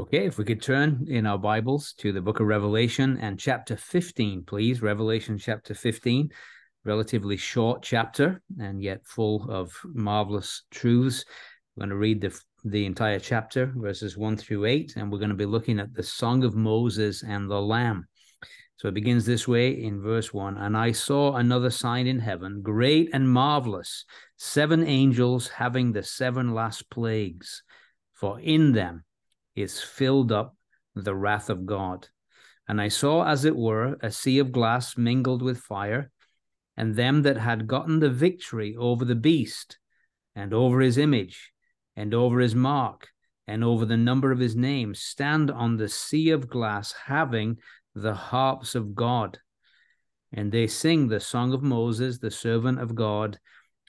Okay, if we could turn in our Bibles to the book of Revelation and chapter 15, please. Revelation chapter 15, relatively short chapter and yet full of marvelous truths. We're going to read the, the entire chapter, verses 1 through 8, and we're going to be looking at the Song of Moses and the Lamb. So it begins this way in verse 1 And I saw another sign in heaven, great and marvelous, seven angels having the seven last plagues, for in them is filled up the wrath of God. And I saw, as it were, a sea of glass mingled with fire, and them that had gotten the victory over the beast, and over his image, and over his mark, and over the number of his name, stand on the sea of glass, having the harps of God. And they sing the song of Moses, the servant of God,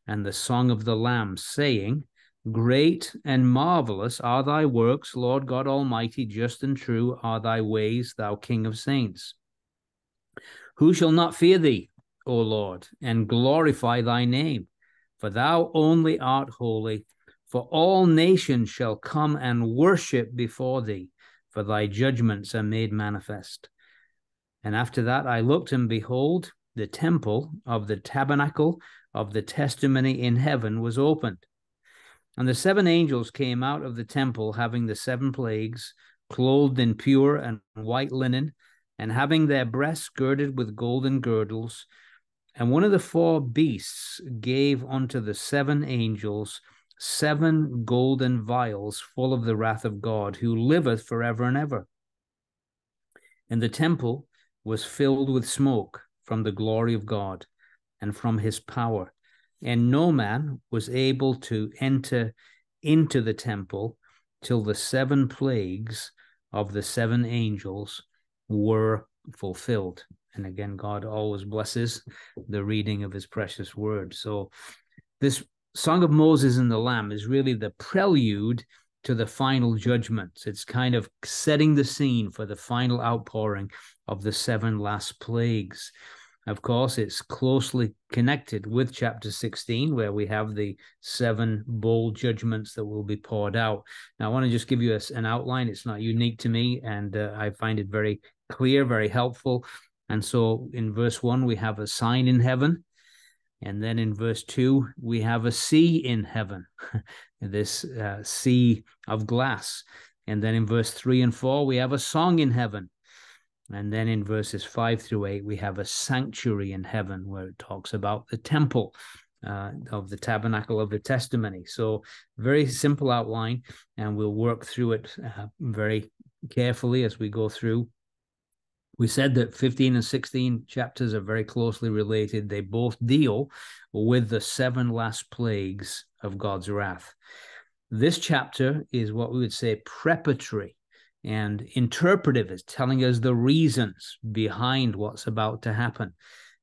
and the song of the Lamb, saying, Great and marvelous are thy works, Lord God Almighty, just and true are thy ways, thou King of saints. Who shall not fear thee, O Lord, and glorify thy name? For thou only art holy, for all nations shall come and worship before thee, for thy judgments are made manifest. And after that I looked, and behold, the temple of the tabernacle of the testimony in heaven was opened and the seven angels came out of the temple, having the seven plagues, clothed in pure and white linen, and having their breasts girded with golden girdles. And one of the four beasts gave unto the seven angels seven golden vials full of the wrath of God, who liveth forever and ever. And the temple was filled with smoke from the glory of God and from his power and no man was able to enter into the temple till the seven plagues of the seven angels were fulfilled. And again, God always blesses the reading of his precious word. So, this Song of Moses and the Lamb is really the prelude to the final judgments. It's kind of setting the scene for the final outpouring of the seven last plagues. Of course, it's closely connected with chapter 16, where we have the seven bowl judgments that will be poured out. Now, I want to just give you a, an outline. It's not unique to me, and uh, I find it very clear, very helpful. And so in verse one, we have a sign in heaven. And then in verse two, we have a sea in heaven, this uh, sea of glass. And then in verse three and four, we have a song in heaven. And then in verses five through eight, we have a sanctuary in heaven where it talks about the temple uh, of the tabernacle of the testimony. So, very simple outline, and we'll work through it uh, very carefully as we go through. We said that 15 and 16 chapters are very closely related. They both deal with the seven last plagues of God's wrath. This chapter is what we would say preparatory and interpretive is telling us the reasons behind what's about to happen.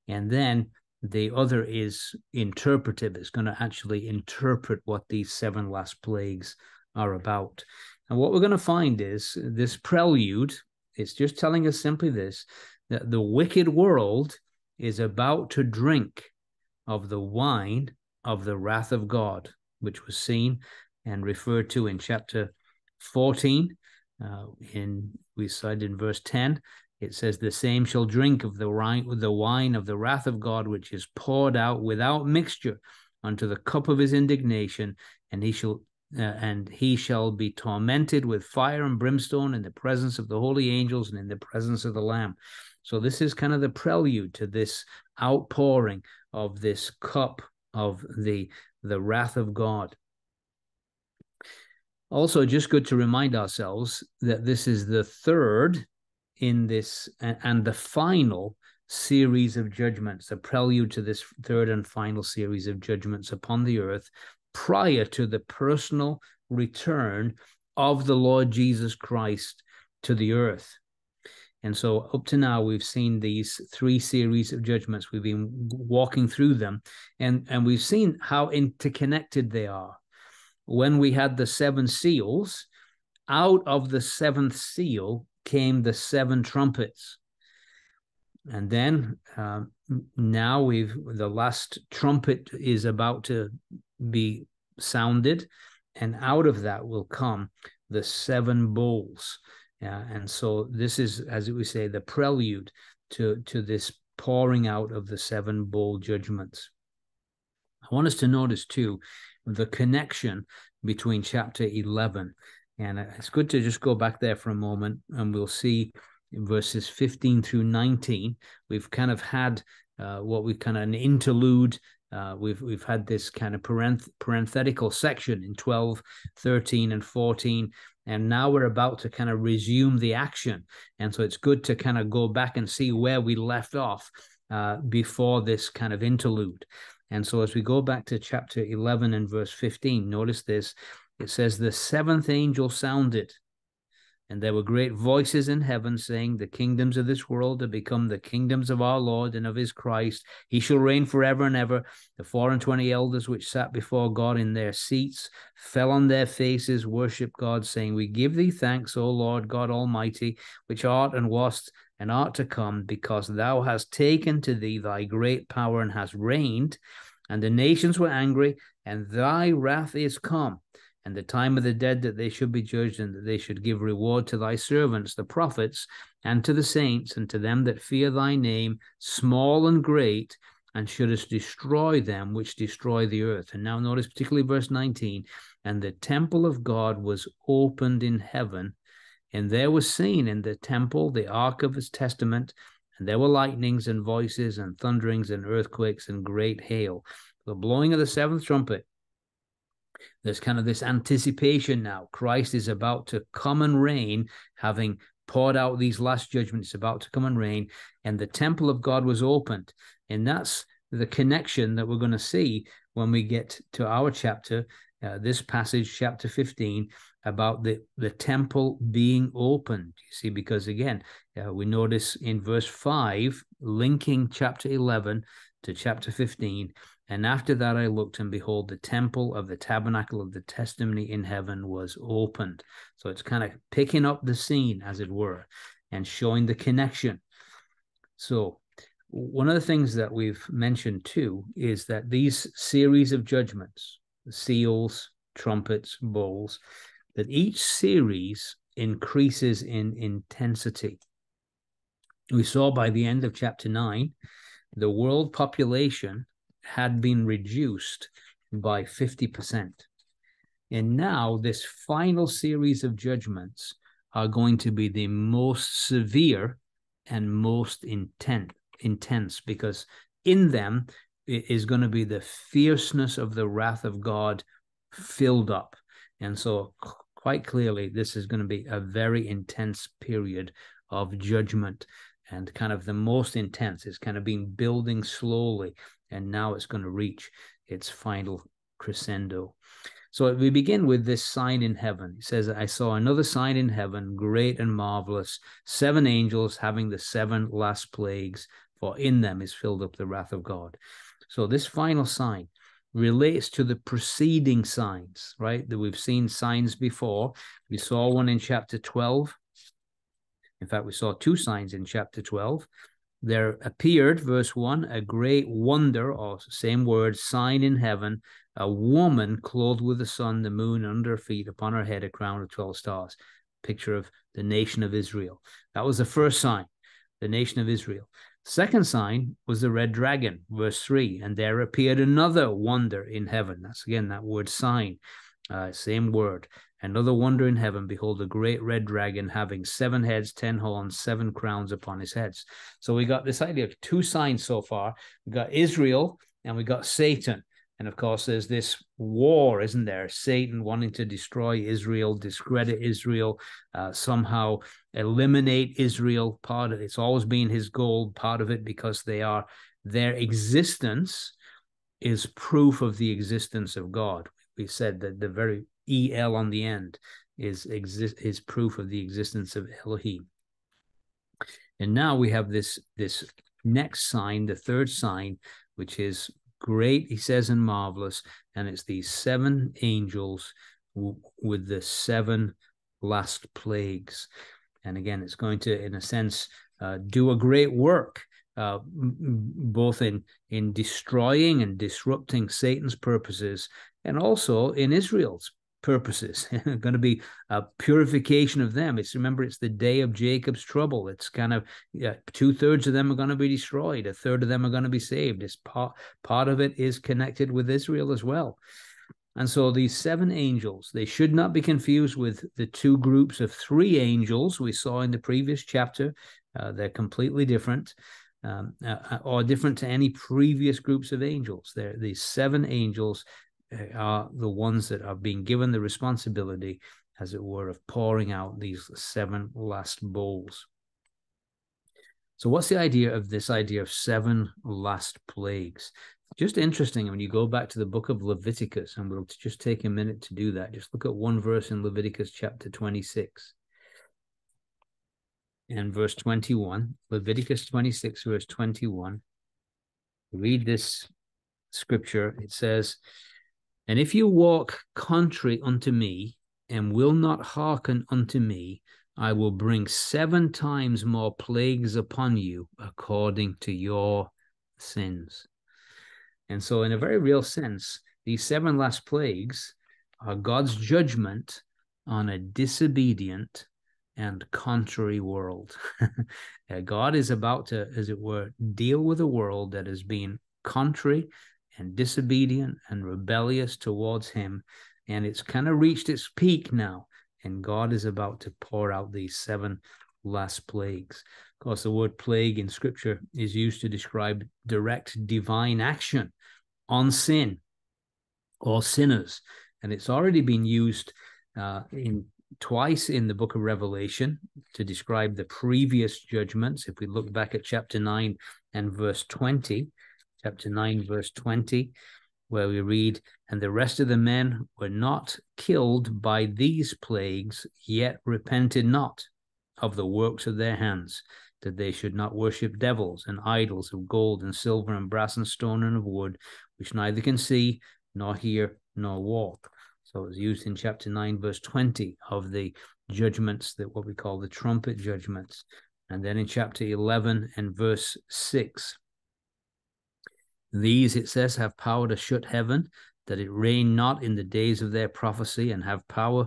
And then the other is interpretive, is going to actually interpret what these seven last plagues are about. And what we're going to find is this prelude, it's just telling us simply this that the wicked world is about to drink of the wine of the wrath of God, which was seen and referred to in chapter 14 uh, in we cited in verse 10, it says, The same shall drink of the wine, the wine of the wrath of God, which is poured out without mixture unto the cup of his indignation, and he shall uh, and he shall be tormented with fire and brimstone in the presence of the holy angels and in the presence of the Lamb. So this is kind of the prelude to this outpouring of this cup of the the wrath of God. Also, just good to remind ourselves that this is the third in this and the final series of judgments, the prelude to this third and final series of judgments upon the earth prior to the personal return of the Lord Jesus Christ to the earth. And so, up to now, we've seen these three series of judgments. We've been walking through them, and, and we've seen how interconnected they are when we had the seven seals, out of the seventh seal came the seven trumpets. And then uh, now we've the last trumpet is about to be sounded, and out of that will come the seven bowls. Yeah, and so this is, as we say, the prelude to, to this pouring out of the seven bowl judgments. I want us to notice too the connection between chapter 11. And it's good to just go back there for a moment and we'll see verses 15 through 19. We've kind of had uh, what we kind of an interlude. Uh, we've we've had this kind of parenth- parenthetical section in 12, 13, and 14. And now we're about to kind of resume the action. And so it's good to kind of go back and see where we left off uh, before this kind of interlude. And so as we go back to chapter 11 and verse 15, notice this. It says, The seventh angel sounded, and there were great voices in heaven saying, The kingdoms of this world have become the kingdoms of our Lord and of his Christ. He shall reign forever and ever. The four and twenty elders which sat before God in their seats fell on their faces, worshipped God, saying, We give thee thanks, O Lord God Almighty, which art and wast and art to come, because thou hast taken to thee thy great power and hast reigned. And the nations were angry, and thy wrath is come and the time of the dead that they should be judged, and that they should give reward to thy servants, the prophets, and to the saints, and to them that fear thy name, small and great, and shouldest destroy them which destroy the earth. And now notice particularly verse 19, and the temple of God was opened in heaven, and there was seen in the temple the ark of his testament, and there were lightnings and voices and thunderings and earthquakes and great hail. The blowing of the seventh trumpet there's kind of this anticipation now. Christ is about to come and reign, having poured out these last judgments, about to come and reign, and the temple of God was opened. And that's the connection that we're going to see when we get to our chapter, uh, this passage, chapter 15, about the, the temple being opened. You see, because again, uh, we notice in verse 5, linking chapter 11 to chapter 15, and after that I looked, and behold, the temple of the tabernacle of the testimony in heaven was opened. So it's kind of picking up the scene, as it were, and showing the connection. So, one of the things that we've mentioned too is that these series of judgments, seals, trumpets, bowls, that each series increases in intensity. We saw by the end of chapter 9, the world population had been reduced by 50%. And now, this final series of judgments are going to be the most severe and most intense, intense because in them is going to be the fierceness of the wrath of God filled up. And so, quite clearly, this is going to be a very intense period of judgment and kind of the most intense. It's kind of been building slowly and now it's going to reach its final crescendo. So we begin with this sign in heaven. He says, I saw another sign in heaven, great and marvelous, seven angels having the seven last plagues, for in them is filled up the wrath of God. So this final sign relates to the preceding signs, right? That we've seen signs before. We saw one in chapter 12. In fact, we saw two signs in chapter 12 there appeared, verse 1, a great wonder, or same word, sign in heaven, a woman clothed with the sun, the moon under her feet, upon her head a crown of 12 stars. Picture of the nation of Israel. That was the first sign, the nation of Israel. Second sign was the red dragon, verse 3, and there appeared another wonder in heaven. That's again that word sign, uh, same word. Another wonder in heaven, behold, a great red dragon having seven heads, ten horns, seven crowns upon his heads. So we got this idea of two signs so far. We got Israel and we got Satan. And of course, there's this war, isn't there? Satan wanting to destroy Israel, discredit Israel, uh, somehow eliminate Israel. Part of it's always been his goal, part of it because they are their existence is proof of the existence of God. We said that the very el on the end is exist is proof of the existence of Elohim. And now we have this this next sign, the third sign, which is great, he says, and marvelous, and it's these seven angels w- with the seven last plagues. And again, it's going to, in a sense, uh, do a great work, uh, both in in destroying and disrupting Satan's purposes, and also in Israel's purposes. going to be a purification of them. It's remember, it's the day of Jacob's trouble. It's kind of yeah, two thirds of them are going to be destroyed. A third of them are going to be saved. It's part part of it is connected with Israel as well. And so these seven angels, they should not be confused with the two groups of three angels we saw in the previous chapter. Uh, they're completely different, um, uh, uh or different to any previous groups of angels. They're, these seven angels Uh, are the ones that are being given the responsibility, as it were, of pouring out these seven last bowls. So, what's the idea of this idea of seven last plagues? Just interesting when you go back to the book of Leviticus, and we'll just take a minute to do that. Just look at one verse in Leviticus chapter 26 and verse 21. Leviticus 26, verse 21. Read this scripture. It says, And if you walk contrary unto me, and will not hearken unto me, I will bring seven times more plagues upon you according to your sins. And so, in a very real sense, these seven last plagues are God's judgment on a disobedient and contrary world. Uh, God is about to, as it were, deal with a world that has been contrary and disobedient and rebellious towards Him. And it's kind of reached its peak now. And God is about to pour out these seven last plagues. Of course, the word plague in scripture is used to describe direct divine action on sin or sinners. And it's already been used uh, in twice in the book of Revelation to describe the previous judgments. If we look back at chapter 9 and verse 20, chapter 9, verse 20, where we read, And the rest of the men were not killed by these plagues, yet repented not of the works of their hands, that they should not worship devils and idols of gold and silver and brass and stone and of wood, which neither can see, nor hear, nor walk. So it's used in chapter 9, verse 20 of the judgments that what we call the trumpet judgments. And then in chapter 11 and verse 6, these, it says, have power to shut heaven, that it rain not in the days of their prophecy, and have power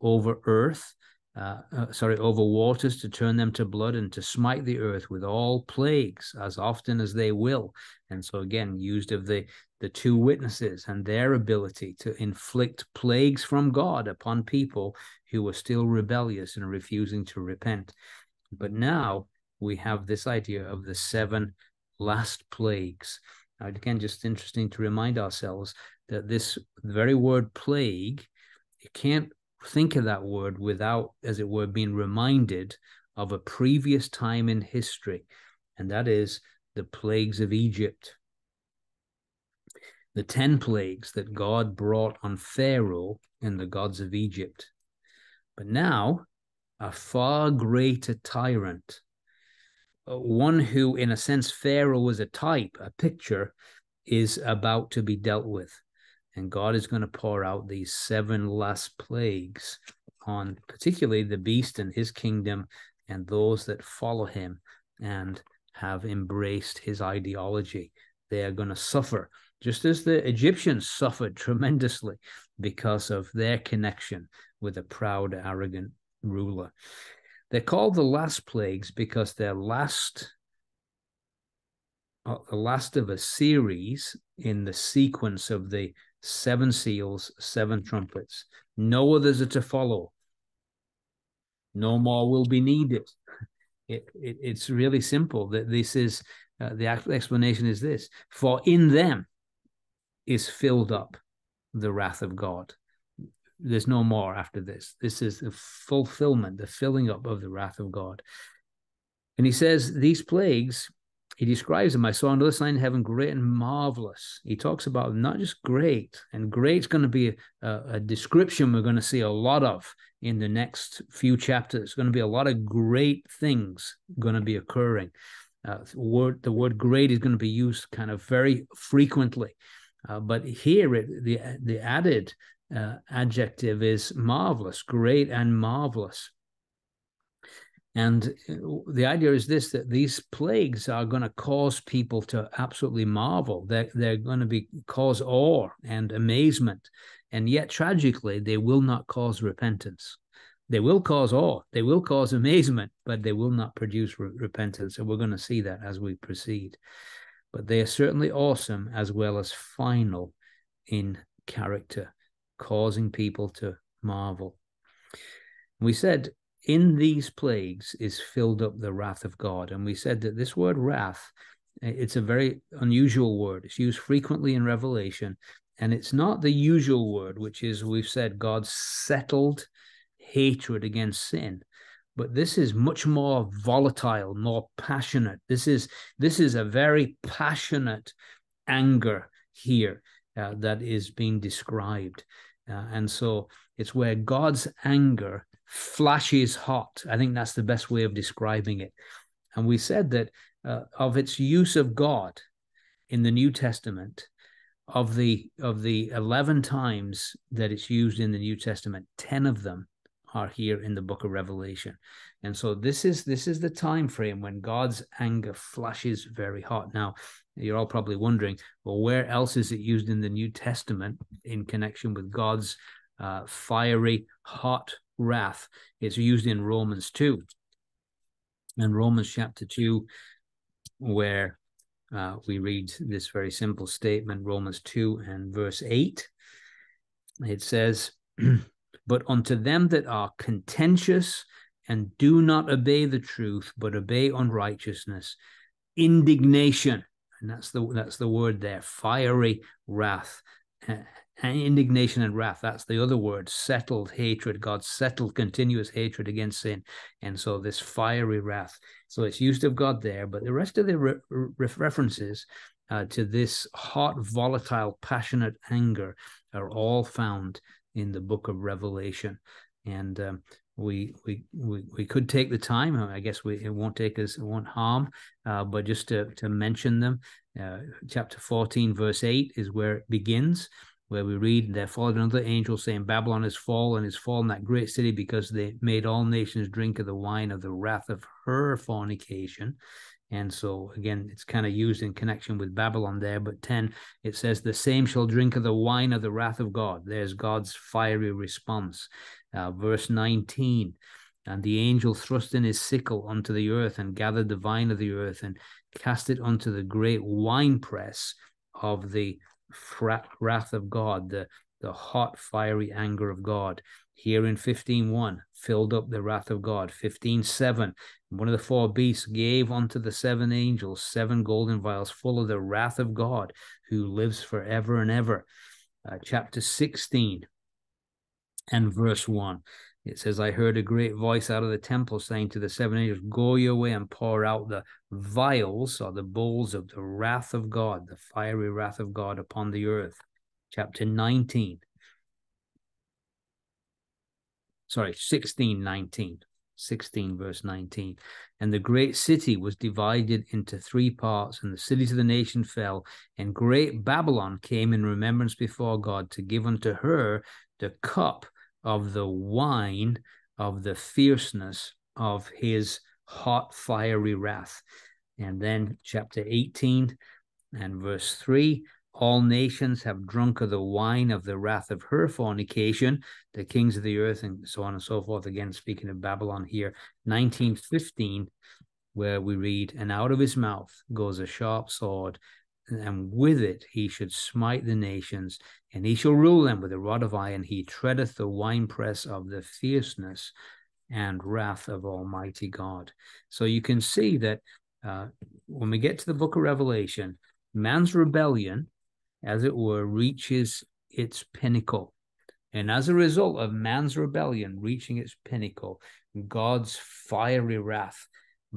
over earth, uh, uh, sorry, over waters to turn them to blood and to smite the earth with all plagues as often as they will. And so again, used of the the two witnesses and their ability to inflict plagues from God upon people who were still rebellious and refusing to repent. But now we have this idea of the seven last plagues. Now, again, just interesting to remind ourselves that this very word plague, you can't think of that word without, as it were, being reminded of a previous time in history, and that is the plagues of Egypt. The 10 plagues that God brought on Pharaoh and the gods of Egypt. But now, a far greater tyrant, one who, in a sense, Pharaoh was a type, a picture, is about to be dealt with. And God is going to pour out these seven last plagues on particularly the beast and his kingdom and those that follow him and have embraced his ideology. They are going to suffer, just as the Egyptians suffered tremendously because of their connection with a proud, arrogant ruler. They're called the last plagues because they're last uh, the last of a series in the sequence of the seven seals, seven trumpets. No others are to follow. No more will be needed. It, it, it's really simple. That this is uh, the explanation is this: for in them is filled up the wrath of God. There's no more after this. This is the fulfillment, the filling up of the wrath of God. And he says these plagues he describes them. I saw another sign in heaven, great and marvelous. He talks about not just great, and great's going to be a, a description we're going to see a lot of in the next few chapters. There's going to be a lot of great things going to be occurring. Uh, word the word great is going to be used kind of very frequently, uh, but here it, the the added uh, adjective is marvelous, great and marvelous. And uh, the idea is this that these plagues are going to cause people to absolutely marvel. They're, they're going to be cause awe and amazement. And yet, tragically, they will not cause repentance. They will cause awe, they will cause amazement, but they will not produce re- repentance. And we're going to see that as we proceed. But they are certainly awesome as well as final in character, causing people to marvel. We said in these plagues is filled up the wrath of God. And we said that this word wrath, it's a very unusual word. It's used frequently in Revelation. And it's not the usual word, which is we've said God's settled hatred against sin. But this is much more volatile, more passionate. This is this is a very passionate anger here uh, that is being described. Uh, and so it's where God's anger flashes hot. I think that's the best way of describing it. And we said that uh, of its use of God in the New Testament, of the of the 11 times that it's used in the New Testament, 10 of them are here in the book of Revelation. And so this is this is the time frame when God's anger flashes very hot. Now, you're all probably wondering, well, where else is it used in the New Testament in connection with God's uh, fiery, hot wrath? It's used in Romans 2. In Romans chapter 2, where uh, we read this very simple statement, Romans 2 and verse 8. It says, But unto them that are contentious and do not obey the truth, but obey unrighteousness, indignation, and that's the that's the word there, fiery wrath, uh, indignation and wrath. That's the other word, settled hatred. God's settled continuous hatred against sin, and so this fiery wrath. So it's used of God there, but the rest of the re- re- references uh, to this hot, volatile, passionate anger are all found in the book of Revelation. And um, we, we we we could take the time. I guess we it won't take us, it won't harm. Uh, but just to to mention them, uh, chapter fourteen, verse eight is where it begins, where we read, "There followed another angel saying, Babylon is fallen, is fallen that great city, because they made all nations drink of the wine of the wrath of her fornication." And so again, it's kind of used in connection with Babylon there. But 10, it says, The same shall drink of the wine of the wrath of God. There's God's fiery response. Uh, verse 19, and the angel thrust in his sickle unto the earth and gathered the vine of the earth and cast it unto the great winepress of the wrath of God, the, the hot, fiery anger of God. Here in 15.1, filled up the wrath of God. 15.7, one of the four beasts gave unto the seven angels seven golden vials full of the wrath of God, who lives forever and ever. Uh, chapter 16 and verse 1. It says, I heard a great voice out of the temple saying to the seven angels, Go your way and pour out the vials or the bowls of the wrath of God, the fiery wrath of God upon the earth. Chapter 19. Sorry, 16, 19. 16, verse 19. And the great city was divided into three parts, and the cities of the nation fell. And great Babylon came in remembrance before God to give unto her the cup of the wine of the fierceness of his hot, fiery wrath. And then, chapter 18 and verse 3 all nations have drunk of the wine of the wrath of her fornication, the kings of the earth, and so on and so forth. Again, speaking of Babylon here, 1915, where we read, And out of his mouth goes a sharp sword, and with it he should smite the nations, and he shall rule them with a rod of iron. He treadeth the winepress of the fierceness and wrath of Almighty God. So you can see that uh, when we get to the book of Revelation, man's rebellion as it were, reaches its pinnacle. And as a result of man's rebellion reaching its pinnacle, God's fiery wrath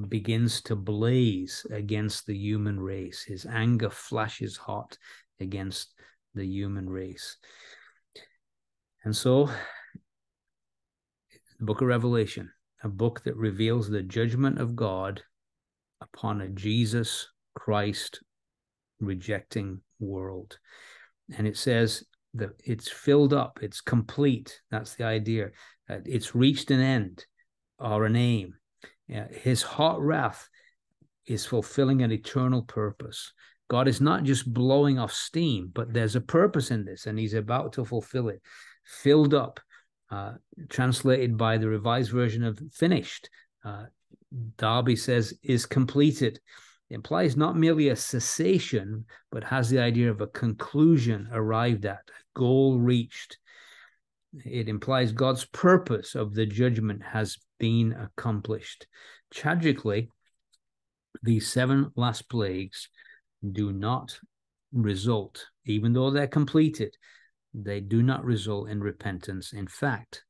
begins to blaze against the human race. His anger flashes hot against the human race. And so, the book of Revelation, a book that reveals the judgment of God upon a Jesus Christ rejecting world. And it says that it's filled up, it's complete. That's the idea. Uh, it's reached an end or an aim. Uh, his hot wrath is fulfilling an eternal purpose. God is not just blowing off steam, but there's a purpose in this, and he's about to fulfill it. Filled up, uh, translated by the revised version of finished. Uh, Darby says is completed. Implies not merely a cessation, but has the idea of a conclusion arrived at, a goal reached. It implies God's purpose of the judgment has been accomplished. Tragically, these seven last plagues do not result, even though they're completed, they do not result in repentance. In fact,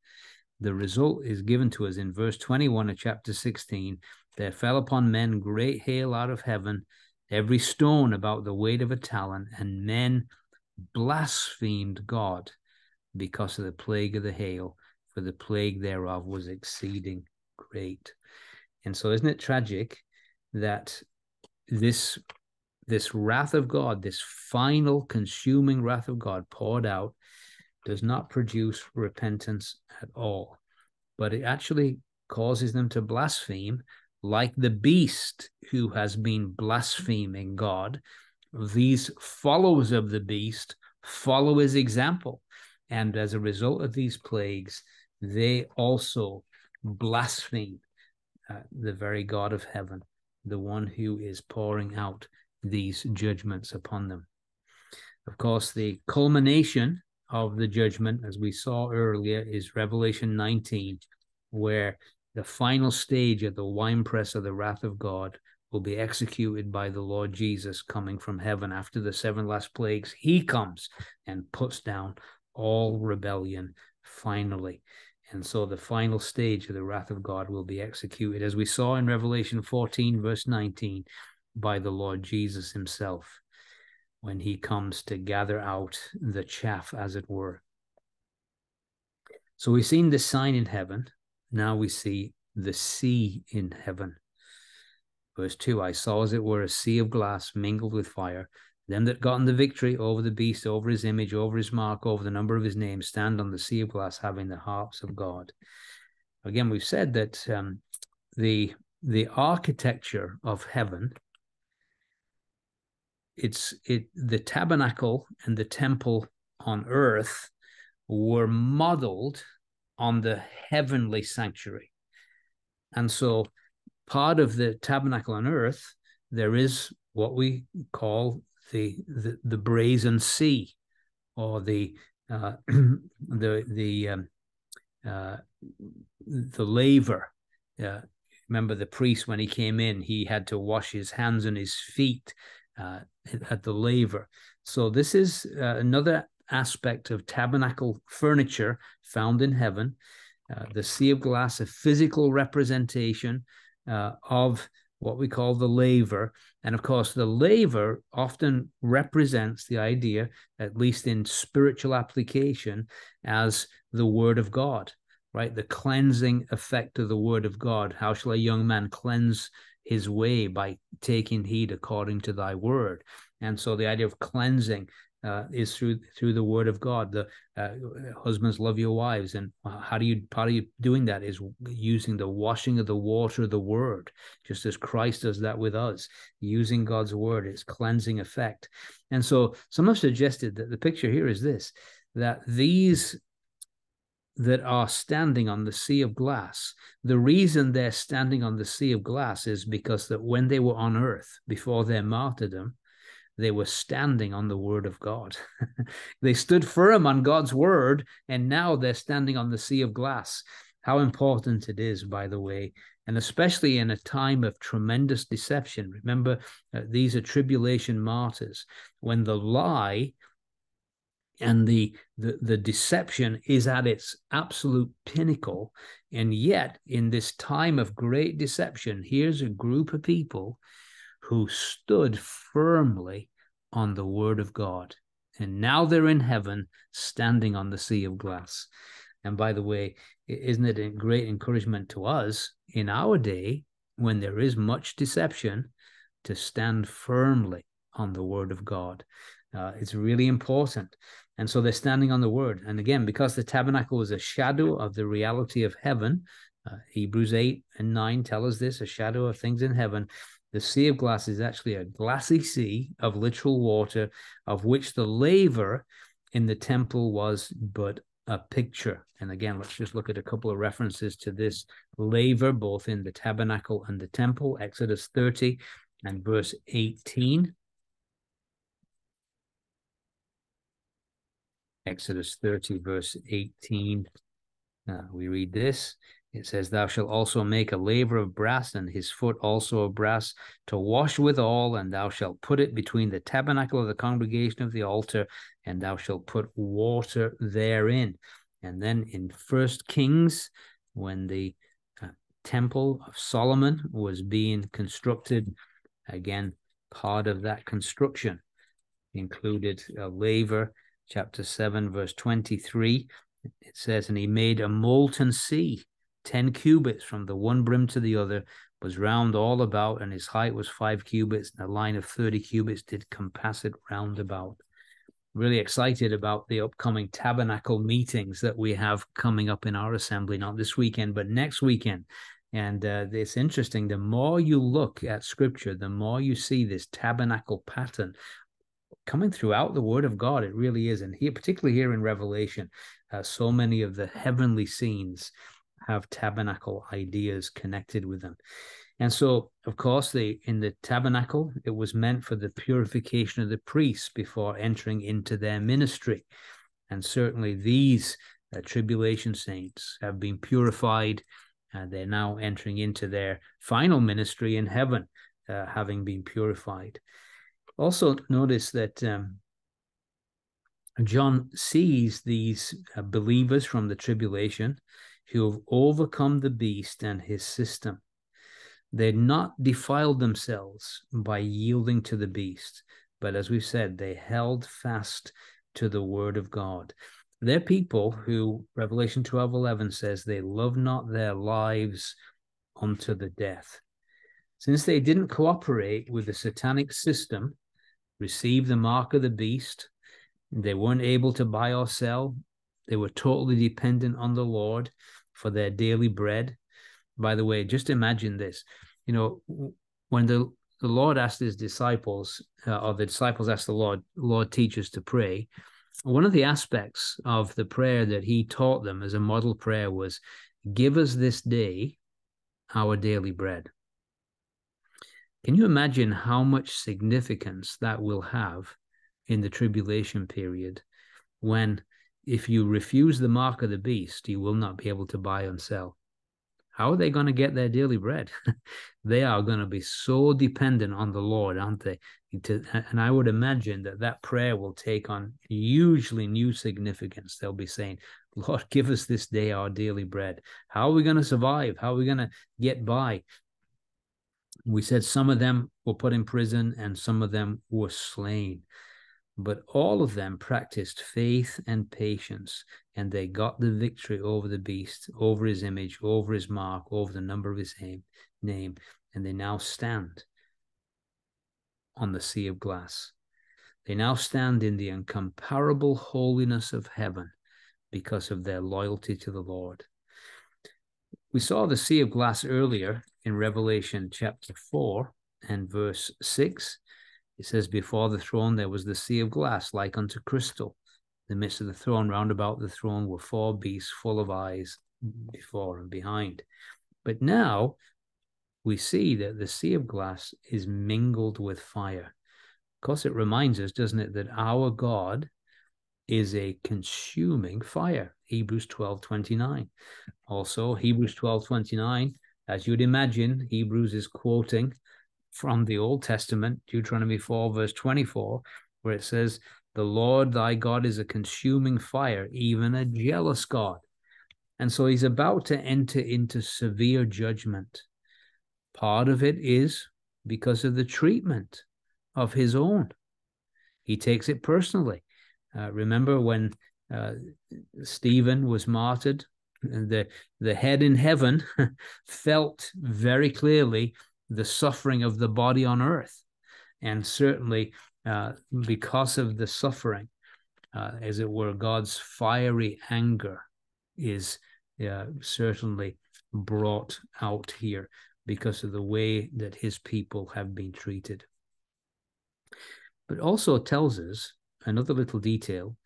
the result is given to us in verse 21 of chapter 16. There fell upon men great hail out of heaven, every stone about the weight of a talent, and men blasphemed God because of the plague of the hail, for the plague thereof was exceeding great. And so, isn't it tragic that this this wrath of God, this final consuming wrath of God poured out, does not produce repentance at all, but it actually causes them to blaspheme, like the beast who has been blaspheming God. These followers of the beast follow his example. And as a result of these plagues, they also blaspheme uh, the very God of heaven, the one who is pouring out these judgments upon them. Of course, the culmination of the judgment, as we saw earlier, is Revelation 19, where the final stage at the winepress of the wrath of God will be executed by the Lord Jesus coming from heaven after the seven last plagues. He comes and puts down all rebellion finally. And so the final stage of the wrath of God will be executed, as we saw in Revelation 14, verse 19 by the Lord Jesus himself when he comes to gather out the chaff, as it were. So we've seen the sign in heaven. Now we see the sea in heaven. Verse 2 I saw as it were a sea of glass mingled with fire. Them that gotten the victory over the beast, over his image, over his mark, over the number of his name, stand on the sea of glass, having the harps of God. Again, we've said that um, the the architecture of heaven it's it the tabernacle and the temple on earth were modeled on the heavenly sanctuary and so part of the tabernacle on earth there is what we call the the, the brazen sea or the uh, the the um, uh, the laver uh, remember the priest when he came in he had to wash his hands and his feet uh, at the laver. So this is uh, another aspect of tabernacle furniture found in heaven. Uh, the sea of glass, a physical representation uh, of what we call the laver. And of course, the laver often represents the idea, at least in spiritual application, as the word of God, right? The cleansing effect of the word of God. How shall a young man cleanse his way by taking heed according to thy word. And so the idea of cleansing uh, is through through the word of God. The uh, husbands love your wives, and how do you part of you doing that is using the washing of the water of the word, just as Christ does that with us, using God's word, its cleansing effect. And so some have suggested that the picture here is this: that these that are standing on the sea of glass. The reason they're standing on the sea of glass is because that when they were on earth before their martyrdom, they were standing on the word of God. they stood firm on God's word, and now they're standing on the sea of glass. How important it is, by the way, and especially in a time of tremendous deception. Remember, uh, these are tribulation martyrs. When the lie and the, the the deception is at its absolute pinnacle and yet in this time of great deception here's a group of people who stood firmly on the word of god and now they're in heaven standing on the sea of glass and by the way isn't it a great encouragement to us in our day when there is much deception to stand firmly on the word of god uh, it's really important and so they're standing on the word. And again, because the tabernacle was a shadow of the reality of heaven, Uh, Hebrews 8 and 9 tell us this a shadow of things in heaven. The sea of glass is actually a glassy sea of literal water, of which the laver in the temple was but a picture. And again, let's just look at a couple of references to this laver, both in the tabernacle and the temple, Exodus 30 and verse 18. Exodus 30, verse 18. Uh, we read this. It says, Thou shalt also make a laver of brass, and his foot also of brass, to wash withal, and thou shalt put it between the tabernacle of the congregation of the altar, and thou shalt put water therein. And then in First Kings, when the uh, temple of Solomon was being constructed, again, part of that construction included a laver, chapter 7, verse 23. It says, And he made a molten sea 10 cubits from the one brim to the other, was round all about, and his height was five cubits, and a line of 30 cubits did compass it round about. Really excited about the upcoming tabernacle meetings that we have coming up in our assembly, not this weekend, but next weekend. And uh, it's interesting. The more you look at scripture, the more you see this tabernacle pattern coming throughout the word of God. It really is. And here, particularly here in Revelation, uh, so many of the heavenly scenes have tabernacle ideas connected with them. And so, of course, the in the tabernacle, it was meant for the purification of the priests before entering into their ministry. And certainly these uh, tribulation saints have been purified. Uh, they're now entering into their final ministry in heaven, uh, having been purified. Also, notice that um, John sees these uh, believers from the tribulation who have overcome the beast and his system. They not defiled themselves by yielding to the beast, but as we've said, they held fast to the word of God. They're people who Revelation 12 11 says they love not their lives unto the death. Since they didn't cooperate with the satanic system, receive the mark of the beast, they weren't able to buy or sell, they were totally dependent on the Lord for their daily bread. By the way, just imagine this. You know, when the, the Lord asked his disciples, uh, or the disciples asked the Lord, Lord, teach us to pray. One of the aspects of the prayer that he taught them as a model prayer was, Give us this day our daily bread. Can you imagine how much significance that will have in the tribulation period when if you refuse the mark of the beast, you will not be able to buy and sell. How are they going to get their daily bread? they are going to be so dependent on the Lord, aren't they? and I would imagine that that prayer will take on hugely new significance. They'll be saying, Lord, give us this day our daily bread. How are we going to survive? How are we going to get by? We said some of them were put in prison and some of them were slain. But all of them practiced faith and patience, and they got the victory over the beast, over his image, over his mark, over the number of his name, and they now stand on the sea of glass. They now stand in the incomparable holiness of heaven because of their loyalty to the Lord. We saw the sea of glass earlier in Revelation chapter 4 and verse 6. It says, Before the throne there was the sea of glass, like unto crystal. In the midst of the throne, round about the throne, were four beasts full of eyes before and behind. But now we see that the sea of glass is mingled with fire. Of course, it reminds us, doesn't it, that our God is a consuming fire. Hebrews 12 29. Also, Hebrews 12 29, as you'd imagine, Hebrews is quoting from the Old Testament, Deuteronomy 4, verse 24, where it says, The Lord thy God is a consuming fire, even a jealous God. And so he's about to enter into severe judgment. Part of it is because of the treatment of his own. He takes it personally. Uh, remember when uh, Stephen was martyred? The, the head in heaven felt very clearly the suffering of the body on earth. And certainly, uh, because of the suffering, uh, as it were, God's fiery anger is uh, certainly brought out here because of the way that his people have been treated. But also tells us another little detail.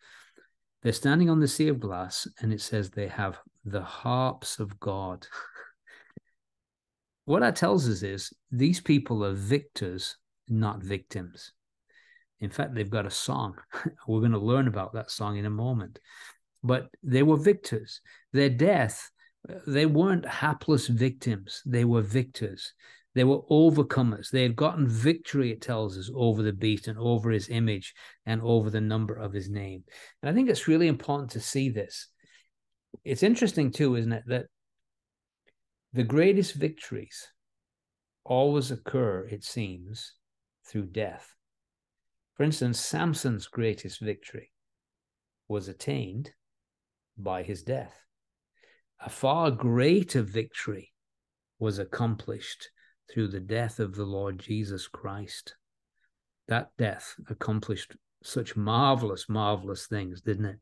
They're standing on the sea of glass, and it says they have the harps of God. what that tells us is these people are victors, not victims. In fact, they've got a song. We're going to learn about that song in a moment. But they were victors. Their death, they weren't hapless victims, they were victors. They were overcomers. They had gotten victory, it tells us, over the beast and over his image and over the number of his name. And I think it's really important to see this. It's interesting, too, isn't it, that the greatest victories always occur, it seems, through death. For instance, Samson's greatest victory was attained by his death. A far greater victory was accomplished through the death of the Lord Jesus Christ. That death accomplished such marvelous, marvelous things, didn't it?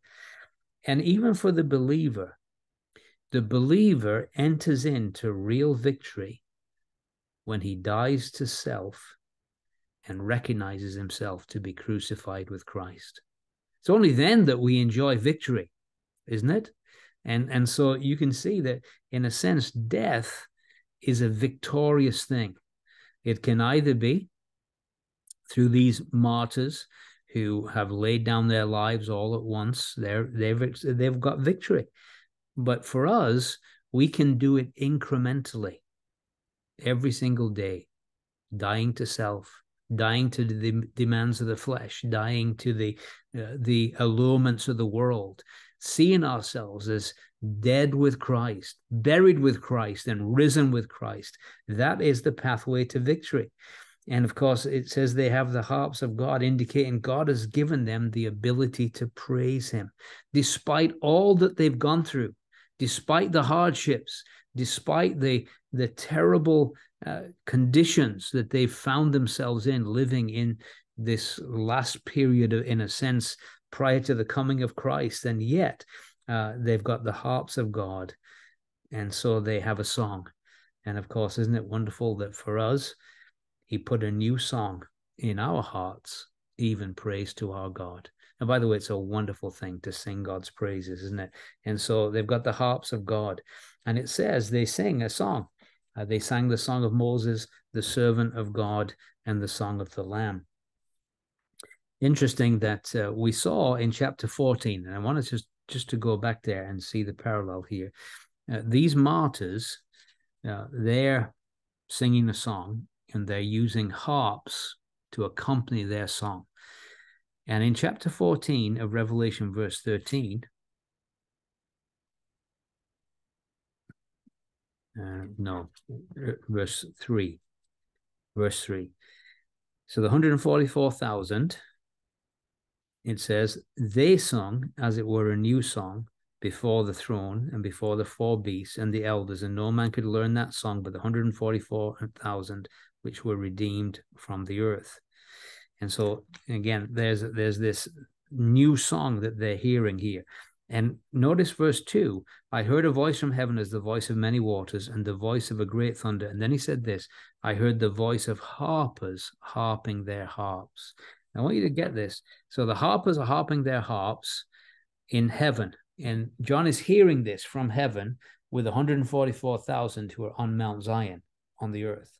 And even for the believer, the believer enters into real victory when he dies to self and recognizes himself to be crucified with Christ. It's only then that we enjoy victory, isn't it? And, and so you can see that, in a sense, death is a victorious thing. It can either be through these martyrs who have laid down their lives all at once, they're, they've, they've got victory. But for us, we can do it incrementally every single day, dying to self, dying to the demands of the flesh, dying to the uh, the allurements of the world, seeing ourselves as dead with Christ, buried with Christ, and risen with Christ. That is the pathway to victory. And of course, it says they have the harps of God, indicating God has given them the ability to praise Him, despite all that they've gone through, despite the hardships, despite the the terrible uh, conditions that they've found themselves in, living in this last period of, in a sense, prior to the coming of Christ, and yet uh, they've got the harps of God, and so they have a song. And of course, isn't it wonderful that for us, He put a new song in our hearts, even praise to our God. And by the way, it's a wonderful thing to sing God's praises, isn't it? And so they've got the harps of God. And it says they sing a song. Uh, they sang the song of Moses, the servant of God, and the song of the Lamb. Interesting that uh, we saw in chapter 14, and I wanted just, just to go back there and see the parallel here. Uh, these martyrs, uh, they're singing a song and they're using harps to accompany their song. And in chapter 14 of Revelation, verse 13, uh, no, verse 3, verse 3. So the 144,000, it says, they sung as it were a new song before the throne and before the four beasts and the elders, and no man could learn that song but the 144,000 which were redeemed from the earth. And so again, there's there's this new song that they're hearing here. And notice verse 2 I heard a voice from heaven as the voice of many waters and the voice of a great thunder. And then he said this I heard the voice of harpers harping their harps. I want you to get this. So the harpers are harping their harps in heaven. And John is hearing this from heaven with 144,000 who are on Mount Zion on the earth.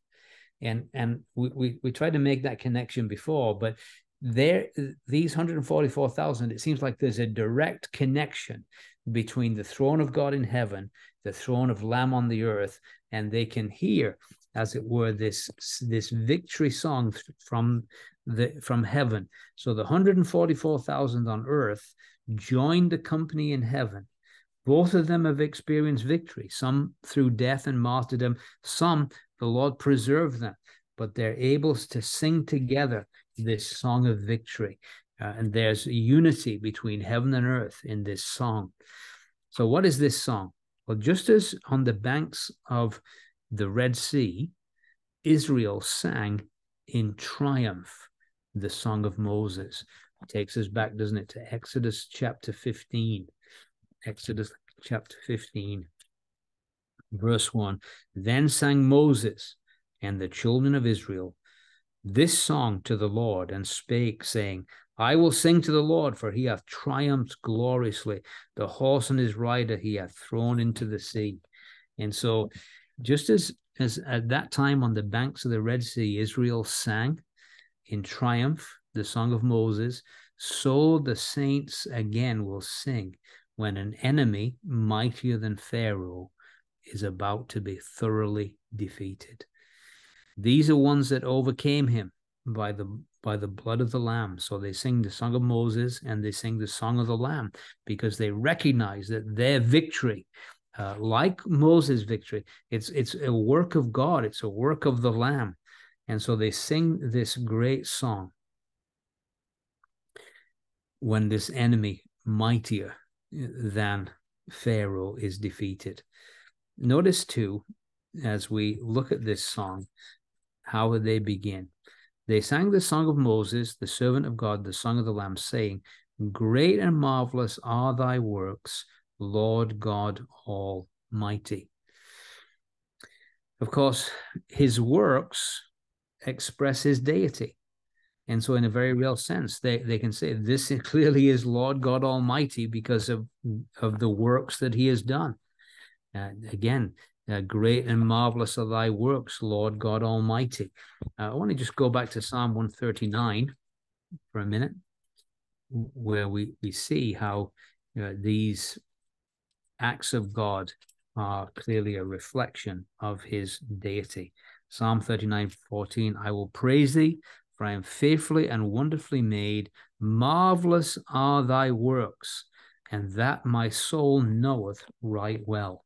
And and we, we, we tried to make that connection before, but there these 144,000 it seems like there's a direct connection between the throne of God in heaven the throne of lamb on the earth and they can hear as it were this this victory song from the from heaven. So the 144,000 on earth joined the company in heaven. Both of them have experienced victory some through death and martyrdom some the lord preserved them but they're able to sing together this song of victory. Uh, and there's unity between heaven and earth in this song. So, what is this song? Well, just as on the banks of the Red Sea, Israel sang in triumph the song of Moses. It takes us back, doesn't it, to Exodus chapter 15. Exodus chapter 15. Verse 1 Then sang Moses and the children of Israel this song to the Lord and spake, saying, I will sing to the Lord, for he hath triumphed gloriously. The horse and his rider he hath thrown into the sea. And so, just as, as at that time on the banks of the Red Sea, Israel sang in triumph the song of Moses, so the saints again will sing when an enemy mightier than Pharaoh is about to be thoroughly defeated. These are ones that overcame him by the by the blood of the lamb. So they sing the song of Moses and they sing the song of the lamb because they recognize that their victory, uh, like Moses' victory, it's it's a work of God. It's a work of the lamb, and so they sing this great song when this enemy mightier than Pharaoh is defeated. Notice too, as we look at this song, how would they begin? They sang the song of Moses, the servant of God, the song of the Lamb, saying, Great and marvelous are thy works, Lord God Almighty. Of course, his works express his deity. And so, in a very real sense, they, they can say this clearly is Lord God Almighty because of, of the works that he has done. Uh, again, uh, great and marvelous are thy works, Lord God Almighty. Uh, I want to just go back to Psalm 139 for a minute, where we, we see how uh, these acts of God are clearly a reflection of his deity. Psalm 39 14, I will praise thee, for I am fearfully and wonderfully made. Marvelous are thy works, and that my soul knoweth right well.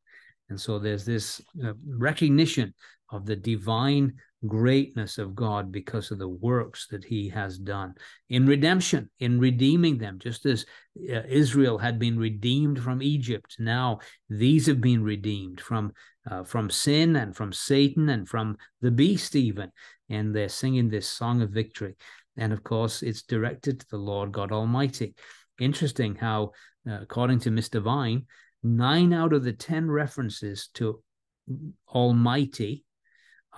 And so there's this uh, recognition of the divine greatness of God because of the works that he has done in redemption, in redeeming them, just as uh, Israel had been redeemed from Egypt. Now these have been redeemed from uh, from sin and from Satan and from the beast even, and they're singing this song of victory. And of course, it's directed to the Lord God Almighty. Interesting how, uh, according to Mr. Vine, nine out of the 10 references to Almighty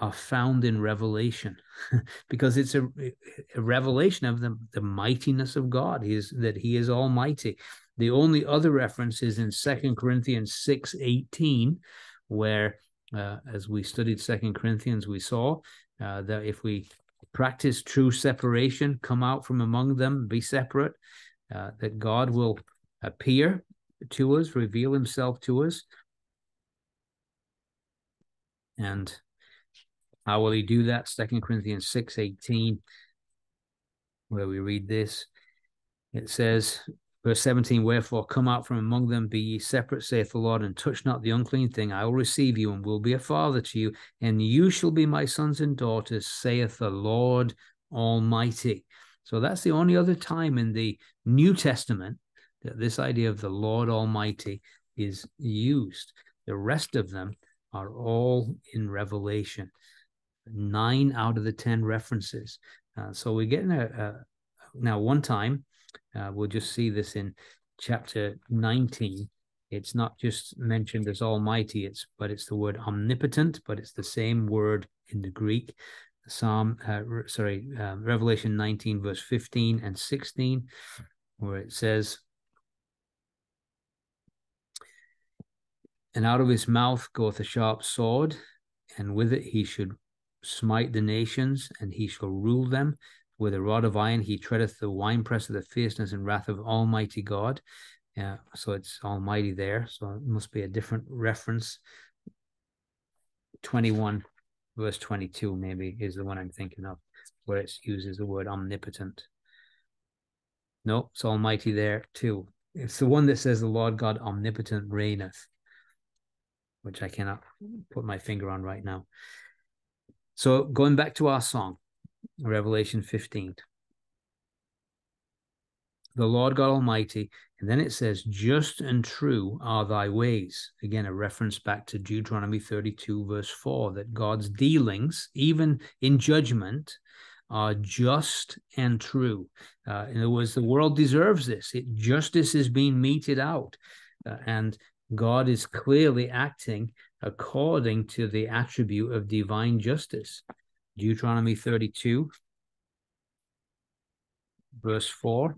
are found in Revelation because it's a, a, revelation of the, the mightiness of God, he is, that He is Almighty. The only other reference is in Second Corinthians 6 18, where, uh, as we studied Second Corinthians, we saw uh, that if we practice true separation, come out from among them, be separate, uh, that God will appear to us, reveal himself to us. And how will he do that? Second Corinthians 6 18, where we read this. It says, verse 17, Wherefore come out from among them, be ye separate, saith the Lord, and touch not the unclean thing. I will receive you and will be a father to you, and you shall be my sons and daughters, saith the Lord Almighty. So that's the only other time in the New Testament this idea of the Lord Almighty is used. The rest of them are all in Revelation. Nine out of the 10 references. Uh, so we're getting a, a now one time, uh, we'll just see this in chapter 19. It's not just mentioned as Almighty, it's but it's the word omnipotent, but it's the same word in the Greek. Psalm, uh, sorry, uh, Revelation 19, verse 15 and 16, where it says, And out of his mouth goeth a sharp sword, and with it he should smite the nations, and he shall rule them. With a rod of iron he treadeth the winepress of the fierceness and wrath of Almighty God. Yeah, so it's Almighty there. So it must be a different reference. 21, verse 22, maybe is the one I'm thinking of, where it uses the word omnipotent. No, it's Almighty there too. It's the one that says the Lord God omnipotent reigneth which I cannot put my finger on right now. So going back to our song, Revelation 15. The Lord God Almighty, and then it says, Just and true are thy ways. Again, a reference back to Deuteronomy 32, verse 4, that God's dealings, even in judgment, are just and true. Uh, in other words, the world deserves this. It, justice is being meted out. Uh, and God is clearly acting according to the attribute of divine justice. Deuteronomy 32, verse 4.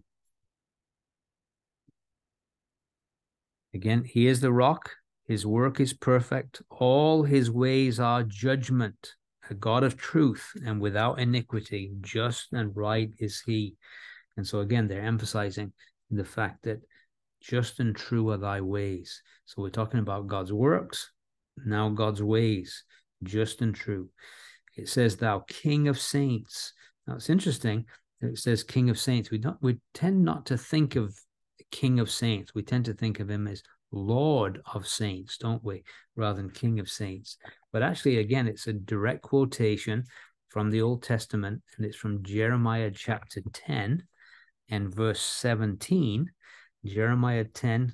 Again, he is the rock. His work is perfect. All his ways are judgment, a God of truth and without iniquity. Just and right is he. And so, again, they're emphasizing the fact that just and true are thy ways. So, we're talking about God's works, now God's ways, just and true. It says, Thou King of Saints. Now, it's interesting that it says King of Saints. We don't, we tend not to think of King of Saints. We tend to think of him as Lord of Saints, don't we? Rather than King of Saints. But actually, again, it's a direct quotation from the Old Testament, and it's from Jeremiah chapter 10 and verse 17. Jeremiah 10,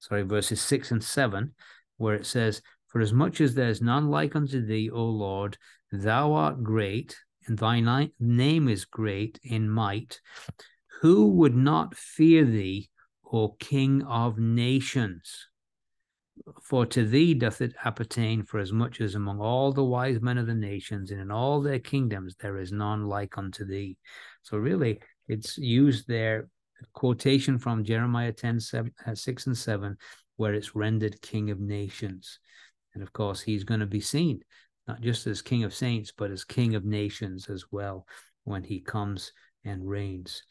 sorry, verses 6 and 7, where it says, For as much as there is none like unto thee, O Lord, thou art great, and thy name is great in might. Who would not fear thee, O King of nations? For to thee doth it appertain, for as much as among all the wise men of the nations and in all their kingdoms there is none like unto thee. So, really, it's used there, quotation from Jeremiah 10 7, uh, 6 and 7, where it's rendered King of nations. And of course, he's going to be seen not just as King of saints, but as King of nations as well when he comes and reigns.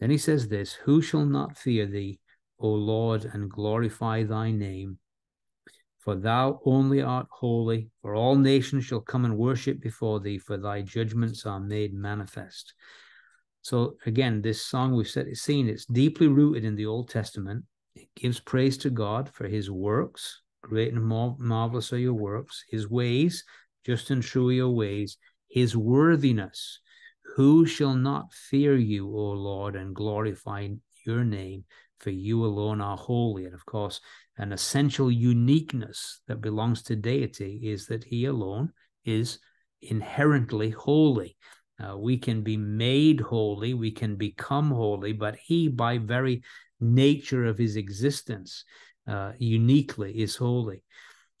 Then he says this Who shall not fear thee, O Lord, and glorify thy name? For thou only art holy, for all nations shall come and worship before thee, for thy judgments are made manifest. So again, this song we've seen, it's deeply rooted in the Old Testament. It gives praise to God for his works, great and mar- marvelous are your works, his ways, just and true are your ways, his worthiness, who shall not fear you, O Lord, and glorify your name? For you alone are holy. And of course, an essential uniqueness that belongs to deity is that he alone is inherently holy. Uh, we can be made holy, we can become holy, but he, by very nature of his existence, uh, uniquely is holy.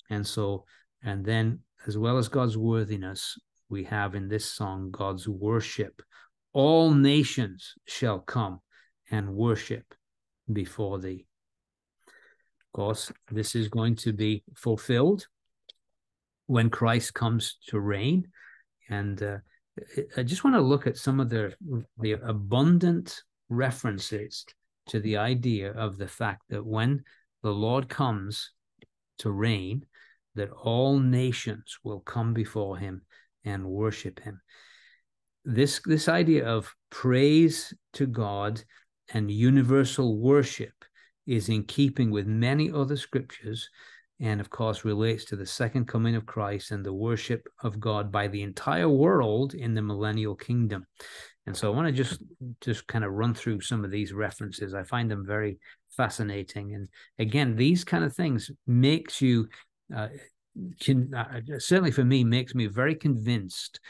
And so, and then as well as God's worthiness, we have in this song God's worship. All nations shall come and worship before thee. Of course, this is going to be fulfilled when Christ comes to reign. And uh, I just want to look at some of the, the abundant references to the idea of the fact that when the Lord comes to reign, that all nations will come before him and worship him. This, this idea of praise to God and universal worship is in keeping with many other scriptures and of course relates to the second coming of Christ and the worship of God by the entire world in the millennial kingdom. And so I want to just just kind of run through some of these references. I find them very fascinating. And again, these kind of things makes you uh, can uh, certainly for me makes me very convinced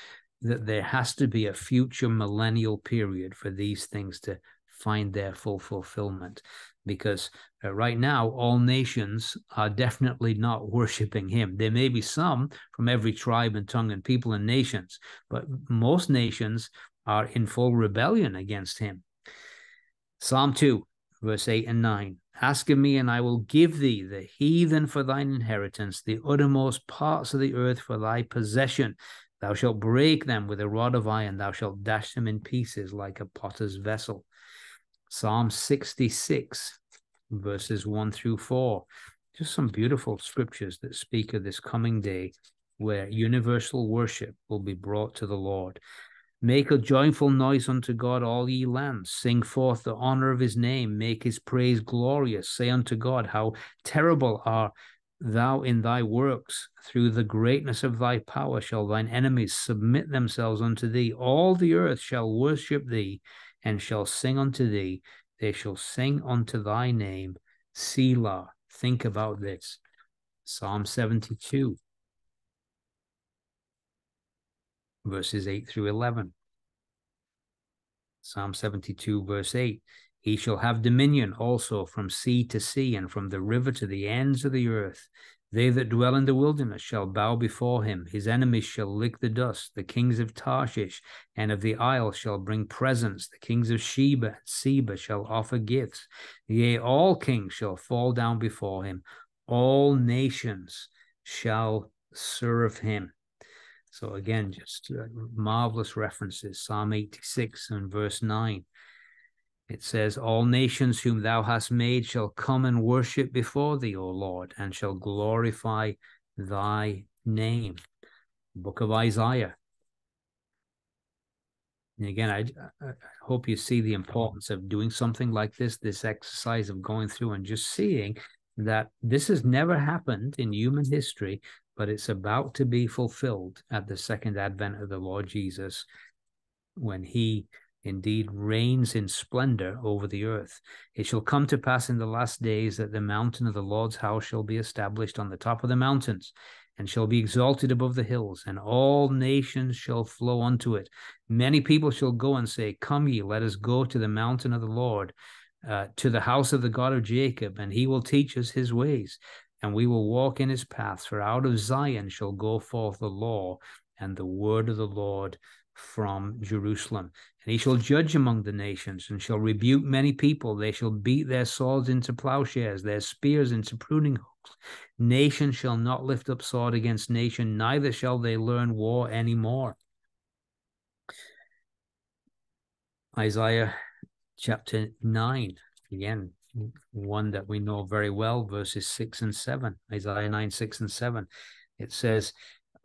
that there has to be a future millennial period for these things to find their full fulfillment. Because uh, right now all nations are definitely not worshiping him. There may be some from every tribe and tongue and people and nations but most nations are in full rebellion against him. Psalm 2 verse 8 and 9 Ask of me, and I will give thee the heathen for thine inheritance, the uttermost parts of the earth for thy possession. Thou shalt break them with a rod of iron, thou shalt dash them in pieces like a potter's vessel. Psalm 66, verses 1 through 4. Just some beautiful scriptures that speak of this coming day where universal worship will be brought to the Lord. Make a joyful noise unto God, all ye lands. Sing forth the honor of his name. Make his praise glorious. Say unto God, How terrible are thou in thy works. Through the greatness of thy power shall thine enemies submit themselves unto thee. All the earth shall worship thee and shall sing unto thee. They shall sing unto thy name. Selah. Think about this. Psalm 72. verses 8 through 11. Psalm 72, verse 8 He shall have dominion also from sea to sea and from the river to the ends of the earth. They that dwell in the wilderness shall bow before him. His enemies shall lick the dust. The kings of Tarshish and of the isle shall bring presents. The kings of Sheba and Seba shall offer gifts. Yea, all kings shall fall down before him. All nations shall serve him. So again, just uh, marvelous references. Psalm 86 and verse 9. It says, All nations whom thou hast made shall come and worship before thee, O Lord, and shall glorify thy name. Book of Isaiah. And again, I, I, hope you see the importance of doing something like this, this exercise of going through and just seeing that this has never happened in human history, but it's about to be fulfilled at the second advent of the Lord Jesus when he indeed reigns in splendor over the earth. It shall come to pass in the last days that the mountain of the Lord's house shall be established on the top of the mountains, and shall be exalted above the hills, and all nations shall flow unto it. Many people shall go and say, Come ye, let us go to the mountain of the Lord, uh, to the house of the God of Jacob, and he will teach us his ways, and we will walk in his paths. For out of Zion shall go forth the law and the word of the Lord from Jerusalem. And he shall judge among the nations and shall rebuke many people. They shall beat their swords into plowshares, their spears into pruning hooks. Nation shall not lift up sword against nation, neither shall they learn war any more. Isaiah chapter 9, again, one that we know very well, verses 6 and 7. Isaiah 9, 6 and 7. It says,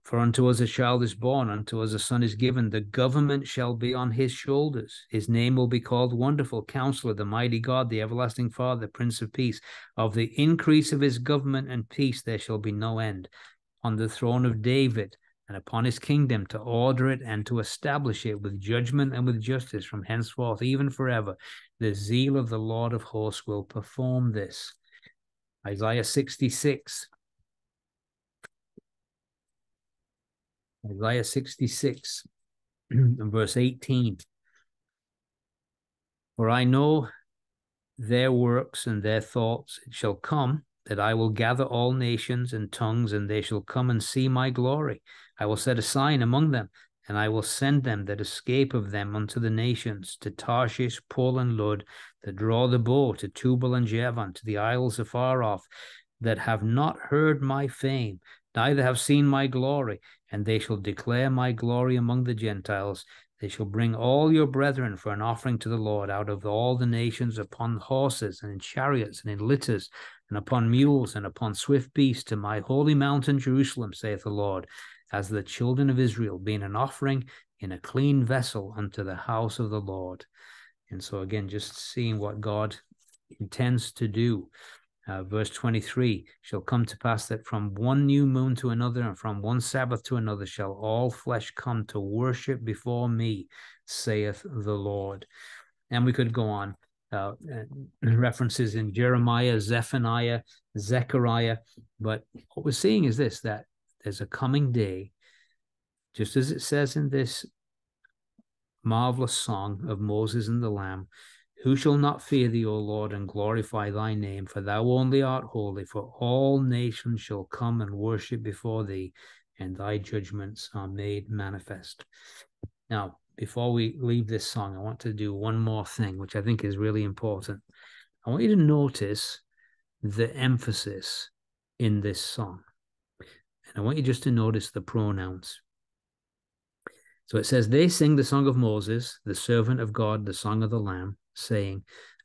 for unto us a child is born, unto us a son is given. The government shall be on his shoulders. His name will be called Wonderful Counselor, the Mighty God, the Everlasting Father, the Prince of Peace. Of the increase of his government and peace there shall be no end. On the throne of David and upon his kingdom to order it and to establish it with judgment and with justice from henceforth, even forever. The zeal of the Lord of hosts will perform this. Isaiah 66 Isaiah 66 and verse 18. For I know their works and their thoughts. It shall come that I will gather all nations and tongues, and they shall come and see my glory. I will set a sign among them, and I will send them that escape of them unto the nations, to Tarshish, Pul, and Lud, that draw the bow, to Tubal and Javan, to the isles afar off, that have not heard my fame, neither have seen my glory, and they shall declare my glory among the Gentiles. They shall bring all your brethren for an offering to the Lord out of all the nations upon horses and in chariots and in litters and upon mules and upon swift beasts to my holy mountain Jerusalem, saith the Lord, as the children of Israel, being an offering in a clean vessel unto the house of the Lord. And so, again, just seeing what God intends to do uh, verse 23 shall come to pass that from one new moon to another and from one Sabbath to another shall all flesh come to worship before me, saith the Lord. And we could go on. Uh, references in Jeremiah, Zephaniah, Zechariah. But what we're seeing is this that there's a coming day, just as it says in this marvelous song of Moses and the Lamb, who shall not fear thee, O Lord, and glorify thy name? For thou only art holy, for all nations shall come and worship before thee, and thy judgments are made manifest. Now, before we leave this song, I want to do one more thing, which I think is really important. I want you to notice the emphasis in this song. And I want you just to notice the pronouns. So it says, They sing the song of Moses, the servant of God, the song of the Lamb saying,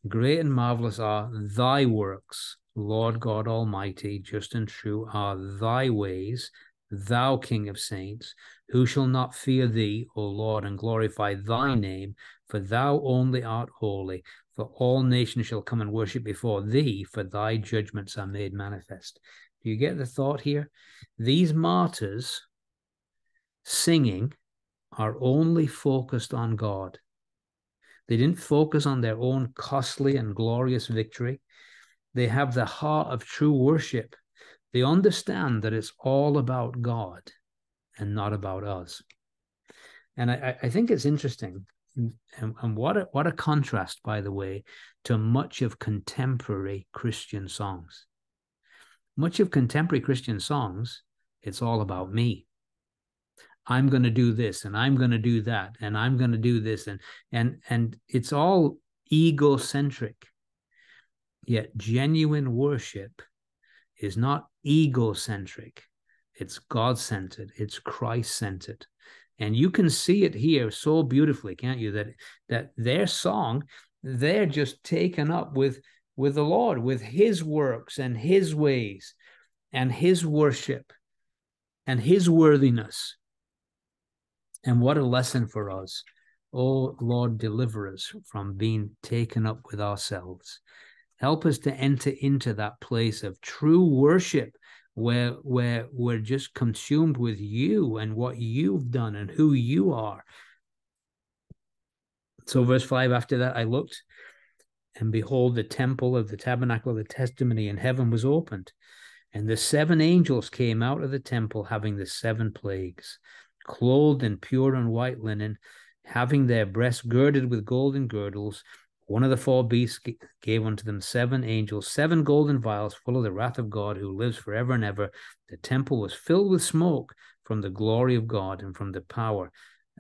Great and marvelous are thy works, Lord God Almighty, just and true are thy ways, thou King of saints. Who shall not fear thee, O Lord, and glorify thy name? For thou only art holy. For all nations shall come and worship before thee, for thy judgments are made manifest. Do you get the thought here? These martyrs singing are only focused on God. They didn't focus on their own costly and glorious victory. They have the heart of true worship. They understand that it's all about God and not about us. And I, I think it's interesting and, and what a, what a contrast, by the way, to much of contemporary Christian songs. Much of contemporary Christian songs, it's all about me. I'm going to do this and I'm going to do that and I'm going to do this and and and it's all egocentric. Yet genuine worship is not egocentric. It's God centered. It's Christ centered. And you can see it here so beautifully, can't you? That that their song, they're just taken up with with the Lord, with his works and his ways and his worship and his worthiness. And what a lesson for us. Oh Lord, deliver us from being taken up with ourselves. Help us to enter into that place of true worship where where we're just consumed with you and what you've done and who you are. So verse 5 after that I looked and behold the temple of the tabernacle of the testimony in heaven was opened and the seven angels came out of the temple having the seven plagues clothed in pure and white linen having their breasts girded with golden girdles one of the four beasts gave unto them seven angels, seven golden vials full of the wrath of God who lives forever and ever. The temple was filled with smoke from the glory of God and from the power,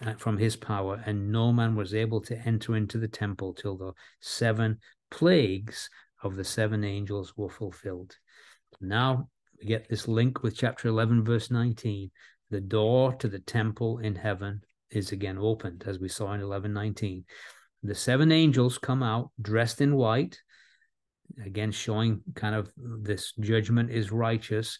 uh, from his power, and no man was able to enter into the temple till the seven plagues of the seven angels were fulfilled. Now we get this link with chapter 11, verse 19. The door to the temple in heaven is again opened, as we saw in 11:19. the seven angels come out dressed in white, again showing kind of this judgment is righteous,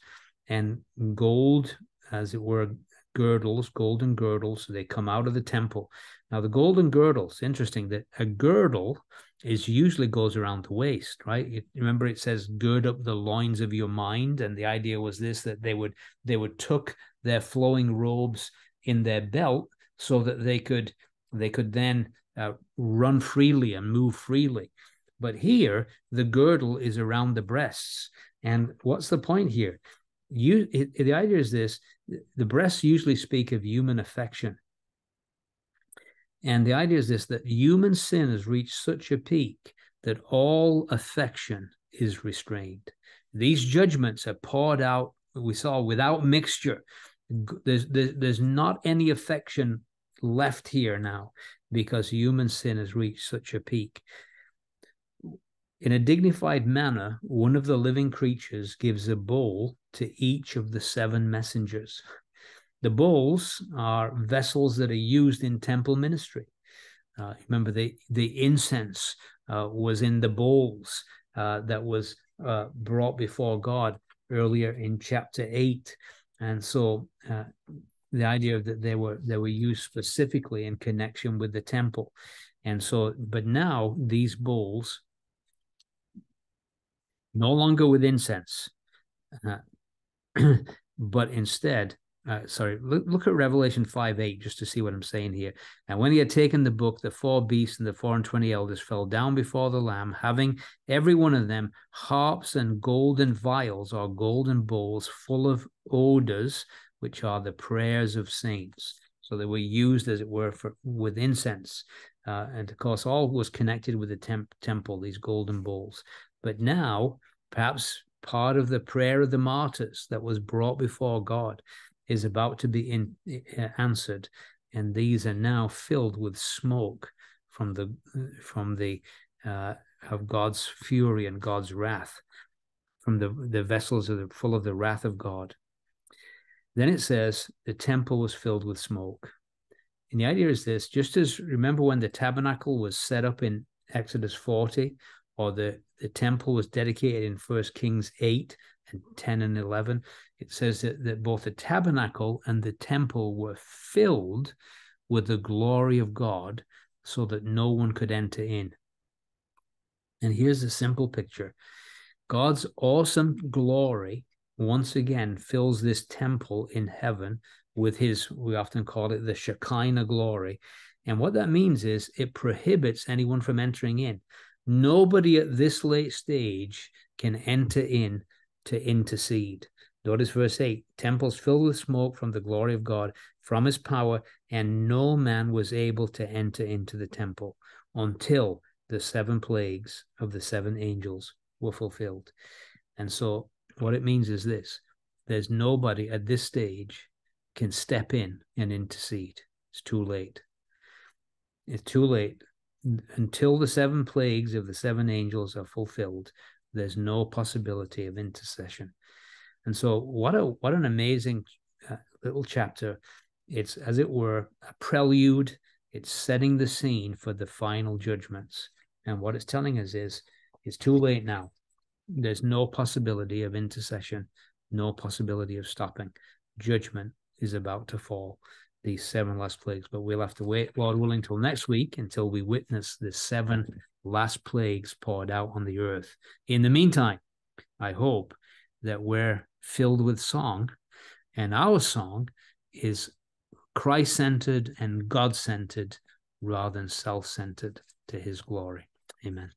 and gold, as it were, girdles, golden girdles. They come out of the temple. Now, the golden girdles, interesting that a girdle is usually goes around the waist, right? Remember, it says, "Gird up the loins of your mind," and the idea was this: that they would they would tuck their flowing robes in their belt so that they could they could then uh, run freely and move freely. But here, the girdle is around the breasts. And what's the point here? You, it, the idea is this the breasts usually speak of human affection. And the idea is this that human sin has reached such a peak that all affection is restrained. These judgments are poured out, we saw, without mixture. There's, there's, there's not any affection left here now because human sin has reached such a peak. In a dignified manner, one of the living creatures gives a bowl to each of the seven messengers. The bowls are vessels that are used in temple ministry. Uh, remember, the, the incense uh, was in the bowls uh, that was uh, brought before God earlier in chapter 8. And so uh, the idea that they were they were used specifically in connection with the temple and so but now these bowls no longer with incense uh, but instead uh, sorry look, look at revelation 5 8 just to see what i'm saying here and when he had taken the book the four beasts and the four and twenty elders fell down before the lamb having every one of them harps and golden vials or golden bowls full of odors which are the prayers of saints. So they were used, as it were, for with incense. Uh, and of course, all was connected with the temp- temple, these golden bowls. But now, perhaps part of the prayer of the martyrs that was brought before God is about to be in, uh, answered, and these are now filled with smoke from the from the uh, of God's fury and God's wrath, from the the vessels are full of the wrath of God. Then it says the temple was filled with smoke. And the idea is this just as remember when the tabernacle was set up in Exodus 40, or the, the temple was dedicated in First Kings 8 and 10 and 11, it says that, that both the tabernacle and the temple were filled with the glory of God so that no one could enter in. And here's a simple picture God's awesome glory once again fills this temple in heaven with his, we often call it the Shekinah glory. And what that means is it prohibits anyone from entering in. Nobody at this late stage can enter in to intercede. Notice verse 8 temples filled with smoke from the glory of God, from his power, and no man was able to enter into the temple until the seven plagues of the seven angels were fulfilled. And so, what it means is this there's nobody at this stage can step in and intercede. It's too late. It's too late. Until the seven plagues of the seven angels are fulfilled, there's no possibility of intercession. And so, what a what an amazing uh, little chapter! It's as it were a prelude. It's setting the scene for the final judgments. And what it's telling us is, it's too late now. There's no possibility of intercession, no possibility of stopping. Judgment is about to fall. These seven last plagues, but we'll have to wait, Lord willing, till next week until we witness the seven last plagues poured out on the earth. In the meantime, I hope that we're filled with song, and our song is Christ centered and God centered rather than self centered to his glory. Amen.